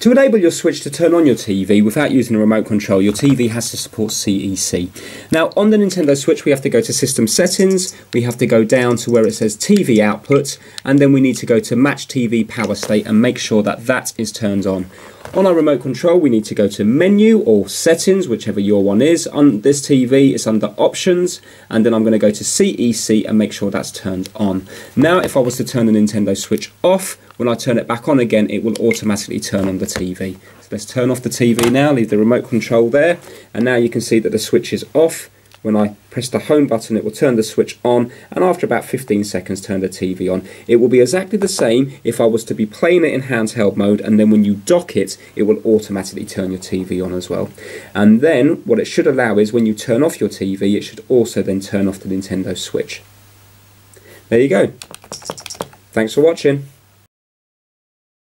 To enable your Switch to turn on your TV without using a remote control, your TV has to support CEC. Now, on the Nintendo Switch, we have to go to System Settings, we have to go down to where it says TV Output, and then we need to go to Match TV Power State and make sure that that is turned on. On our remote control, we need to go to Menu or Settings, whichever your one is. On this TV, it's under Options, and then I'm going to go to CEC and make sure that's turned on. Now, if I was to turn the Nintendo Switch off, when I turn it back on again, it will automatically turn on the TV. So let's turn off the TV now, leave the remote control there, and now you can see that the switch is off. When I press the home button, it will turn the switch on, and after about 15 seconds, turn the TV on. It will be exactly the same if I was to be playing it in handheld mode, and then when you dock it, it will automatically turn your TV on as well. And then, what it should allow is when you turn off your TV, it should also then turn off the Nintendo Switch. There you go. Thanks for watching.